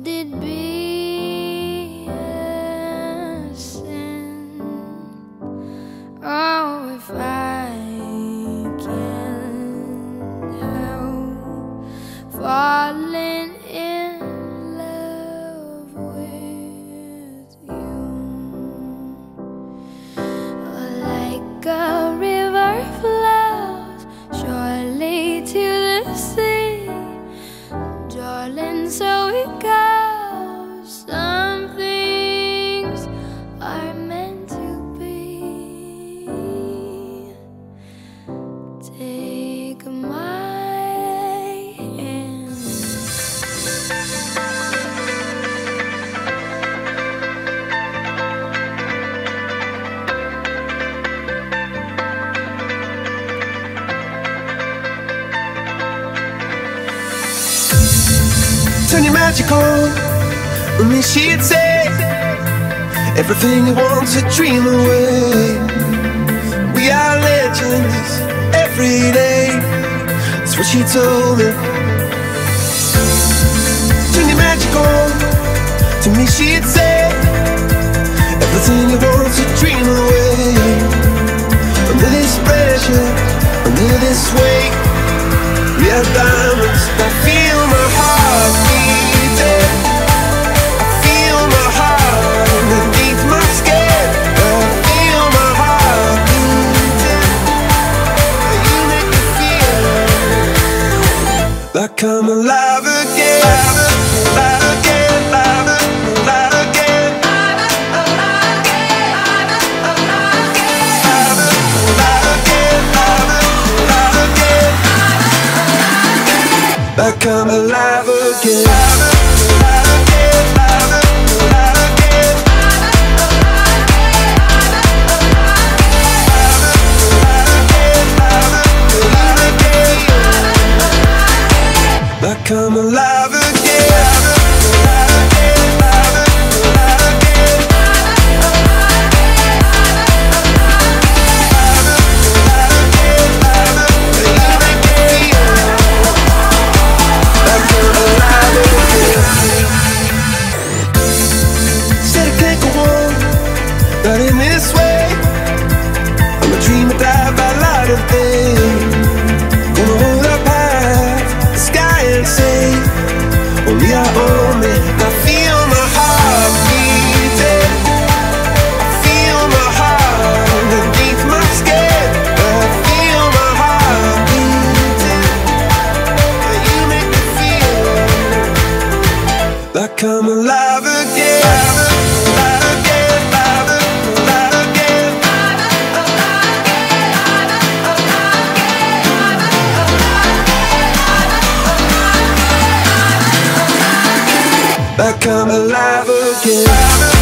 Would it be a sin? Oh, if I Turn your magic on. Then she'd say Everything you want to dream away Told me Turn your To me she'd say Everything you want to dream away. Under this pressure Under this weight we are diamonds. I feel my heart Like I'm alive again. Not in this way. I'm a dreamer, die by light of day. Gonna hold up high, the sky and say, Only I own it. I feel my heart beating. I feel my heart underneath my skin. I feel my heart beating. You make me feel like I'm alive Like I'm alive again.